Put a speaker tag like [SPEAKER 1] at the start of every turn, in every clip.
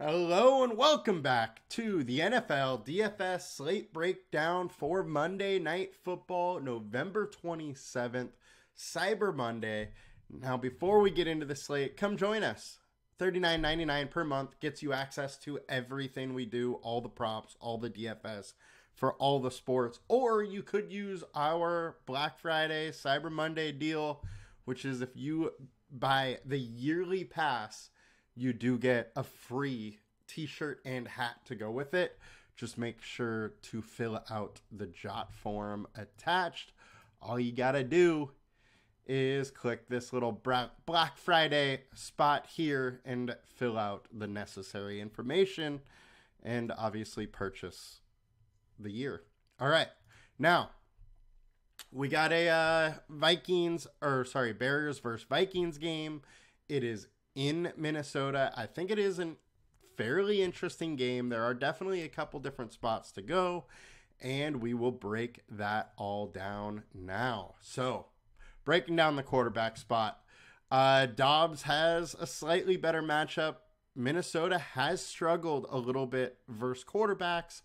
[SPEAKER 1] Hello and welcome back to the NFL DFS slate breakdown for Monday Night Football, November 27th, Cyber Monday. Now, before we get into the slate, come join us. $39.99 per month gets you access to everything we do, all the props, all the DFS for all the sports. Or you could use our Black Friday, Cyber Monday deal, which is if you buy the yearly pass you do get a free t-shirt and hat to go with it. Just make sure to fill out the jot form attached. All you got to do is click this little Black Friday spot here and fill out the necessary information and obviously purchase the year. All right. Now, we got a uh, Vikings or sorry, Bears versus Vikings game. It is in Minnesota. I think it is a fairly interesting game. There are definitely a couple different spots to go, and we will break that all down now. So, breaking down the quarterback spot, uh, Dobbs has a slightly better matchup. Minnesota has struggled a little bit versus quarterbacks,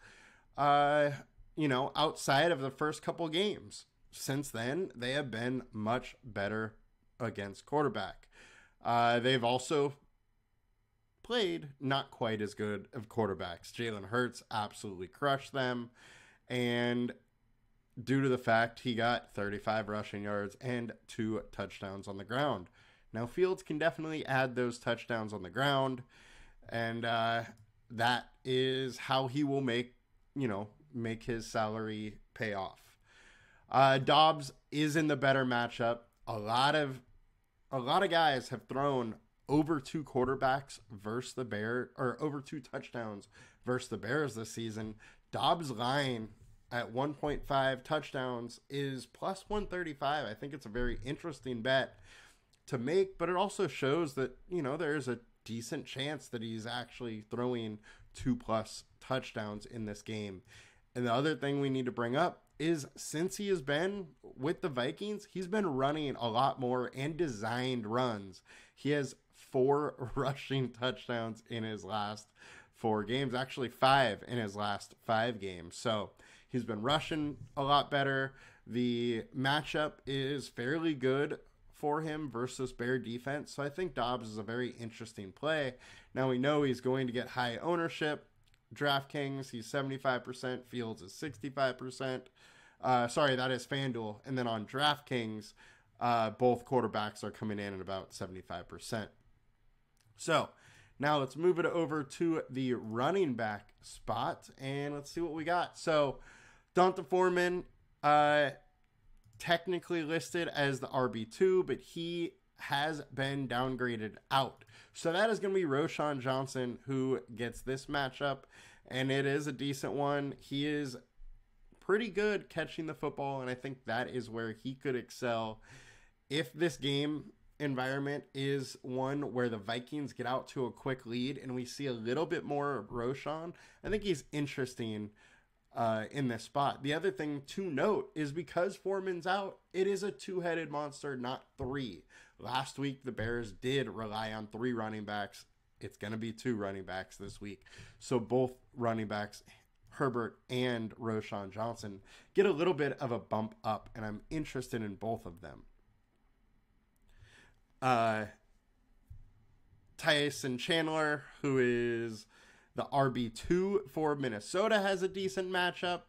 [SPEAKER 1] uh, you know, outside of the first couple games. Since then, they have been much better against quarterback. Uh, they've also played not quite as good of quarterbacks. Jalen Hurts absolutely crushed them. And due to the fact he got 35 rushing yards and two touchdowns on the ground. Now, Fields can definitely add those touchdowns on the ground. And uh, that is how he will make, you know, make his salary pay off. Uh, Dobbs is in the better matchup. A lot of a lot of guys have thrown over two quarterbacks versus the Bear or over two touchdowns versus the Bears this season. Dobbs line at 1.5 touchdowns is plus 135. I think it's a very interesting bet to make, but it also shows that, you know, there's a decent chance that he's actually throwing two plus touchdowns in this game. And the other thing we need to bring up is since he has been with the Vikings, he's been running a lot more and designed runs. He has four rushing touchdowns in his last four games, actually five in his last five games. So he's been rushing a lot better. The matchup is fairly good for him versus Bear defense. So I think Dobbs is a very interesting play. Now we know he's going to get high ownership. DraftKings, he's 75%, Fields is 65%. Uh, sorry, that is FanDuel. And then on DraftKings, uh, both quarterbacks are coming in at about 75%. So now let's move it over to the running back spot and let's see what we got. So D'Onta Foreman, uh, technically listed as the RB2, but he has been downgraded out. So that is going to be Roschon Johnson who gets this matchup, and it is a decent one. He is pretty good catching the football, and I think that is where he could excel. If this game environment is one where the Vikings get out to a quick lead and we see a little bit more of Roschon, I think he's interesting uh, in this spot. The other thing to note is because Foreman's out, it is a two headed monster, not three. Last week, the Bears did rely on three running backs. It's going to be two running backs this week. So both running backs, Herbert and Roschon Johnson, get a little bit of a bump up, and I'm interested in both of them. Uh, Tyson Chandler, who is the RB2 for Minnesota, has a decent matchup.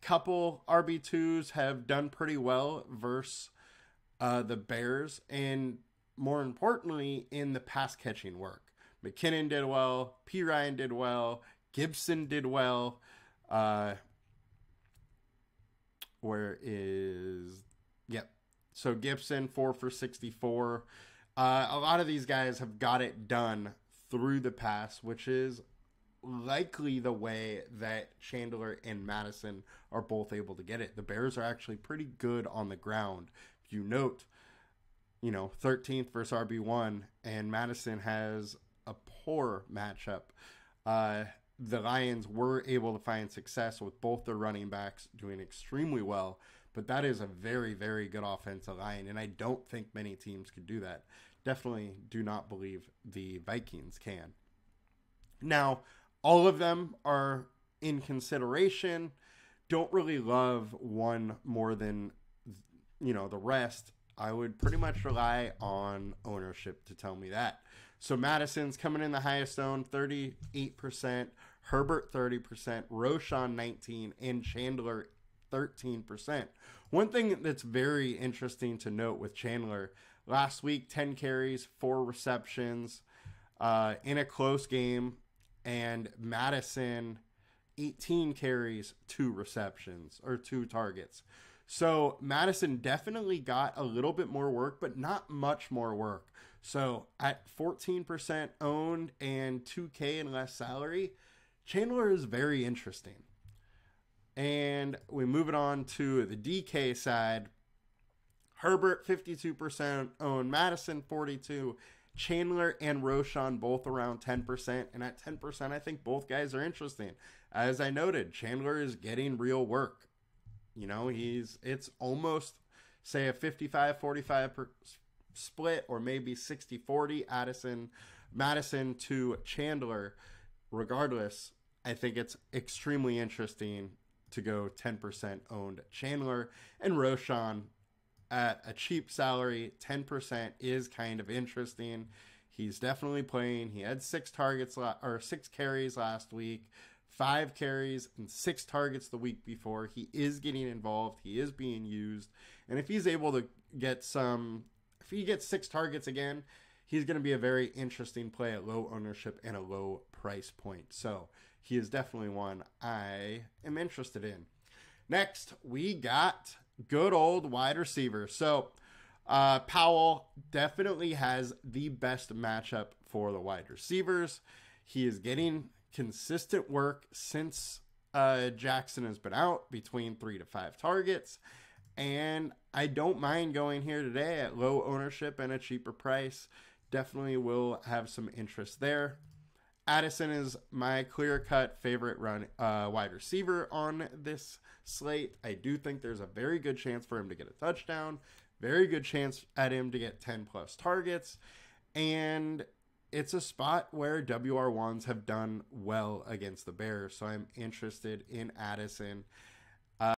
[SPEAKER 1] Couple RB2s have done pretty well versus uh, the Bears, and more importantly, in the pass catching work. McKinnon did well, P. Ryan did well, Gibson did well. Uh, where is yep. So Gibson four for sixty four. Uh, a lot of these guys have got it done through the pass, which is likely the way that Chandler and Mattison are both able to get it. The Bears are actually pretty good on the ground. If you note, you know, 13th versus RB1, and Mattison has a poor matchup. Uh, the Lions were able to find success with both their running backs doing extremely well, but that is a very, very good offensive line, and I don't think many teams could do that. Definitely do not believe the Vikings can. Now, all of them are in consideration. Don't really love one more than you know the rest. I would pretty much rely on ownership to tell me that. So Mattison's coming in the highest owned, 38%, Herbert 30%, Roschon 19, and Chandler 13%. One thing that's very interesting to note with Chandler, last week 10 carries, 4 receptions uh, in a close game and Mattison 18 carries, 2 receptions or 2 targets. So Mattison definitely got a little bit more work, but not much more work. So at 14% owned and 2K and less salary, Chandler is very interesting. And we move it on to the DK side. Herbert 52% owned, Mattison 42, Chandler and Roschon both around 10%. And at 10%, I think both guys are interesting. As I noted, Chandler is getting real work. You know, he's it's almost say a 55 45 per split or maybe 60 40 Addison Mattison to Chandler. Regardless, I think it's extremely interesting to go 10% owned Chandler and Roschon at a cheap salary. 10% is kind of interesting. He's definitely playing. He had six targets or six carries last week five carries and six targets the week before. He is getting involved. He is being used. And if he's able to get some, if he gets six targets again, he's going to be a very interesting play at low ownership and a low price point. So he is definitely one I am interested in. Next, we got good old wide receiver. So uh, Powell definitely has the best matchup for the wide receivers. He is getting consistent work since uh, Jackson has been out between three to five targets. And I don't mind going here today at low ownership and a cheaper price. Definitely will have some interest there. Addison is my clear cut favorite run uh, wide receiver on this slate. I do think there's a very good chance for him to get a touchdown, very good chance at him to get 10 plus targets. And it's a spot where WR1s have done well against the Bears, so I'm interested in Addison. Uh,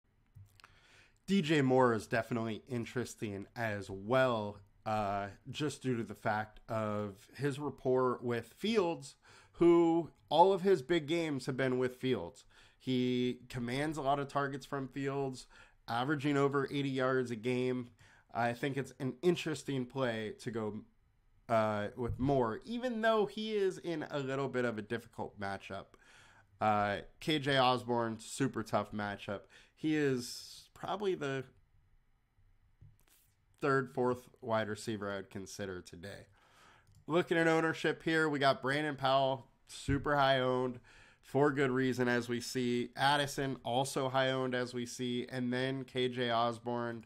[SPEAKER 1] DJ Moore is definitely interesting as well, uh, just due to the fact of his rapport with Fields, who all of his big games have been with Fields. He commands a lot of targets from Fields, averaging over 80 yards a game. I think it's an interesting play to go uh, with Moore, even though he is in a little bit of a difficult matchup. Uh, KJ Osborn, super tough matchup. He is probably the third, fourth wide receiver I would consider today. Looking at ownership here, we got Brandon Powell, super high owned for good reason, as we see. Addison, also high owned, as we see. And then KJ Osborn,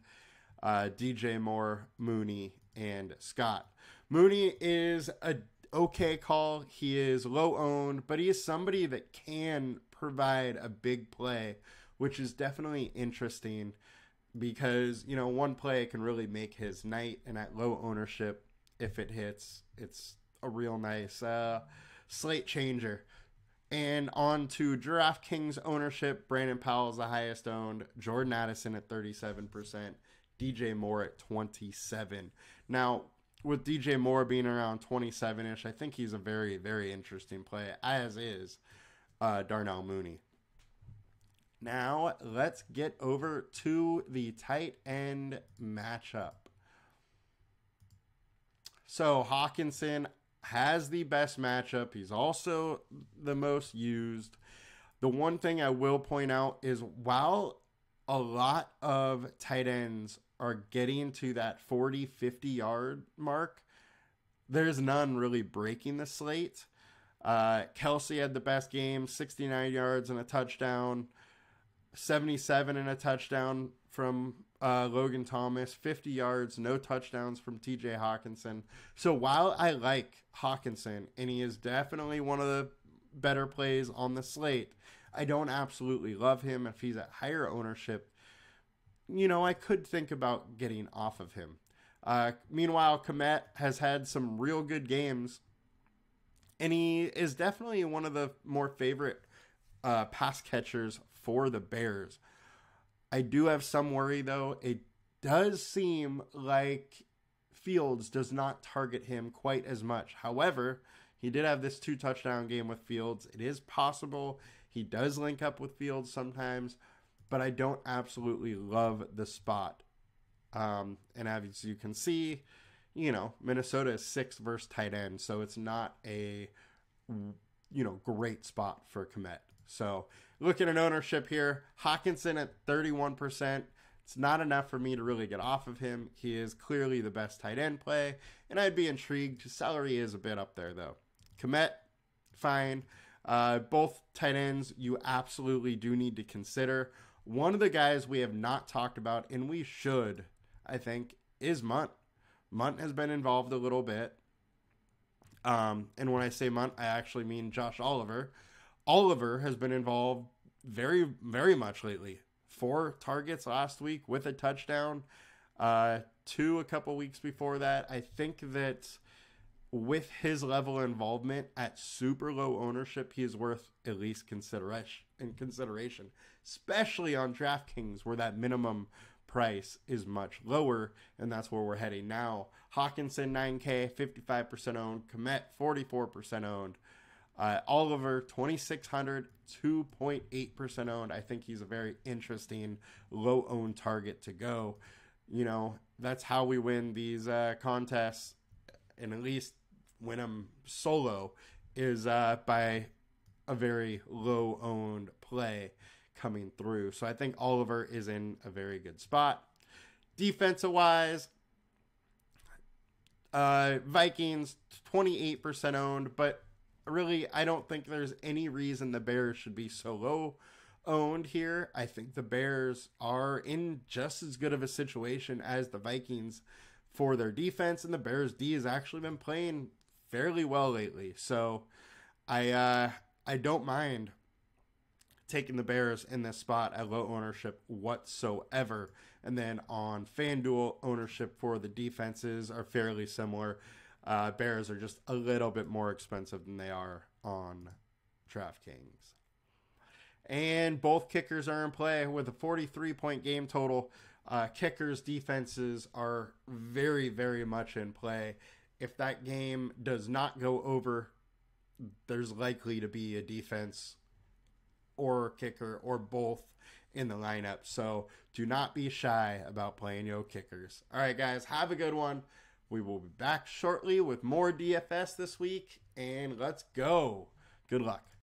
[SPEAKER 1] uh, DJ Moore, Mooney, and Scott. Mooney is a okay call. He is low owned, but he is somebody that can provide a big play, which is definitely interesting because, you know, one play can really make his night and at low ownership if it hits, it's a real nice uh, slate changer. And on to DraftKings ownership, Brandon Powell is the highest owned, Jordan Addison at 37%, DJ Moore at 27. Now, with DJ Moore being around 27 ish, I think he's a very, very interesting play, as is uh, Darnell Mooney. Now, let's get over to the tight end matchup. So, Hockenson has the best matchup. He's also the most used. The one thing I will point out is while a lot of tight ends are getting to that 40, 50 yard mark, there's none really breaking the slate. Uh, Kelce had the best game 69 yards and a touchdown, 77 and a touchdown from uh, Logan Thomas, 50 yards, no touchdowns from TJ Hockenson. So while I like Hockenson, and he is definitely one of the better plays on the slate, I don't absolutely love him if he's at higher ownership you know, I could think about getting off of him. Uh, meanwhile, Kmet has had some real good games and he is definitely one of the more favorite uh, pass catchers for the Bears. I do have some worry though. It does seem like Fields does not target him quite as much. However, he did have this two touchdown game with Fields. It is possible he does link up with Fields sometimes, but I don't absolutely love the spot. Um, and as you can see, you know, Minnesota is sixth versus tight end, so it's not a you know great spot for Kmet. So looking at ownership here, Hockenson at 31%. It's not enough for me to really get off of him. He is clearly the best tight end play, and I'd be intrigued. His salary is a bit up there, though. Kmet, fine. Uh, both tight ends you absolutely do need to consider. One of the guys we have not talked about, and we should, I think, is Mundt. Mundt has been involved a little bit. Um, and when I say Mundt, I actually mean Josh Oliver. Oliver has been involved very, very much lately. Four targets last week with a touchdown. Uh, two a couple weeks before that. I think that with his level of involvement at super low ownership, he is worth at least consideration in consideration, especially on DraftKings where that minimum price is much lower, and that's where we're heading now. Hockenson 9K, 55% owned. Kmet 44% owned. Uh, Oliver 2600, 2.8% owned. I think he's a very interesting low owned target to go. You know, that's how we win these uh, contests, and at least win them solo, is uh, by a very low owned play coming through. So I think Oliver is in a very good spot. Defensive wise, uh, Vikings 28% owned, but really I don't think there's any reason the Bears should be so low owned here. I think the Bears are in just as good of a situation as the Vikings for their defense, and the Bears D has actually been playing fairly well lately. So I uh, I don't mind taking the Bears in this spot at low ownership whatsoever. And then on FanDuel, ownership for the defenses are fairly similar. Uh, Bears are just a little bit more expensive than they are on DraftKings. And both kickers are in play with a 43 point game total. Uh, kickers' defenses are very, very much in play. If that game does not go over, there's likely to be a defense or kicker or both in the lineup. So do not be shy about playing your kickers. All right, guys, have a good one. We will be back shortly with more DFS this week, and let's go. Good luck.